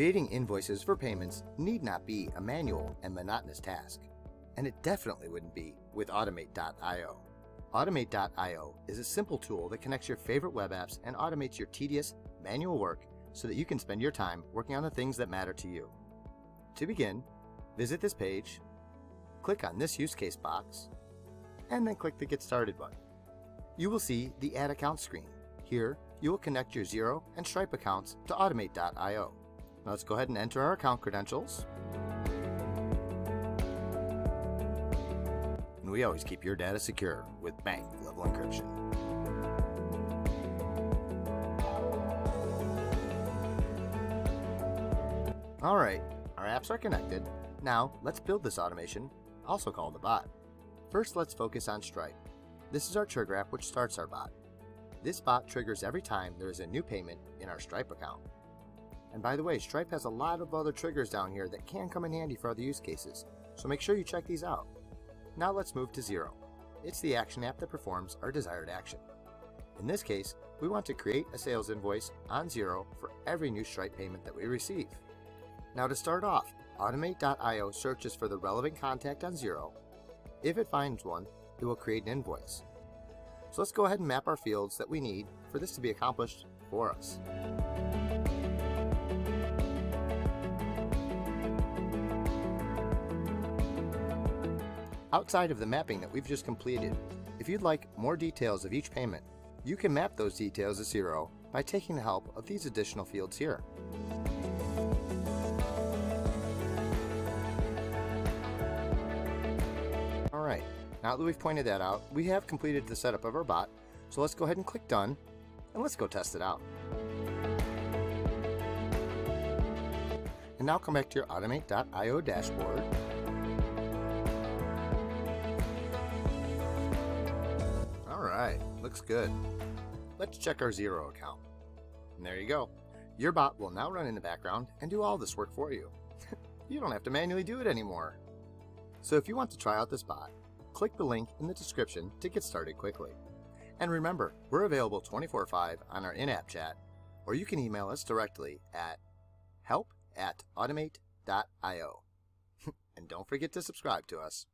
Creating invoices for payments need not be a manual and monotonous task, and it definitely wouldn't be with Automate.io. Automate.io is a simple tool that connects your favorite web apps and automates your tedious, manual work so that you can spend your time working on the things that matter to you. To begin, visit this page, click on this use case box, and then click the Get Started button. You will see the Add Account screen. Here, you will connect your Xero and Stripe accounts to Automate.io. Now let's go ahead and enter our account credentials. And we always keep your data secure with bank level encryption. Alright, our apps are connected. Now, let's build this automation, also called a bot. First, let's focus on Stripe. This is our trigger app which starts our bot. This bot triggers every time there is a new payment in our Stripe account. And by the way, Stripe has a lot of other triggers down here that can come in handy for other use cases, so make sure you check these out. Now let's move to Xero. It's the action app that performs our desired action. In this case, we want to create a sales invoice on Xero for every new Stripe payment that we receive. Now to start off, Automate.io searches for the relevant contact on Xero. If it finds one, it will create an invoice. So let's go ahead and map our fields that we need for this to be accomplished for us. Outside of the mapping that we've just completed, if you'd like more details of each payment, you can map those details to Xero by taking the help of these additional fields here. Alright, now that we've pointed that out, we have completed the setup of our bot, so let's go ahead and click Done, and let's go test it out. And now come back to your Automate.io dashboard. Looks good. Let's check our Xero account. And there you go. Your bot will now run in the background and do all this work for you. you don't have to manually do it anymore. So if you want to try out this bot, click the link in the description to get started quickly. And remember, we're available 24-5 on our in-app chat, or you can email us directly at help at automate.io. and don't forget to subscribe to us.